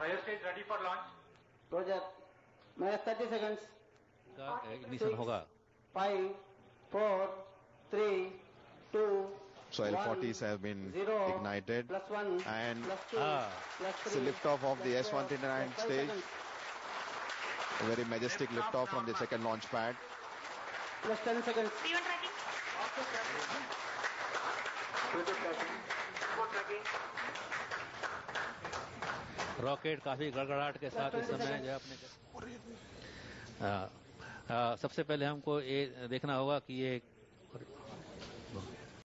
Fire stage ready for launch. Roger. Minus 30 seconds. का ignition होगा Five, four, three, two, So one, L40s have been zero, ignited plus one, and plus two, Ah. plus it's a three, liftoff of the plus four, S139 plus five stage. seconds, A very majestic liftoff from the second launch pad. Plus 10 seconds. P1 tracking. Future tracking. Good tracking. Rocket काफ़ी गड़गड़ाहट के साथ इस समय जो है अपने सबसे पहले हमको ये देखना होगा कि ये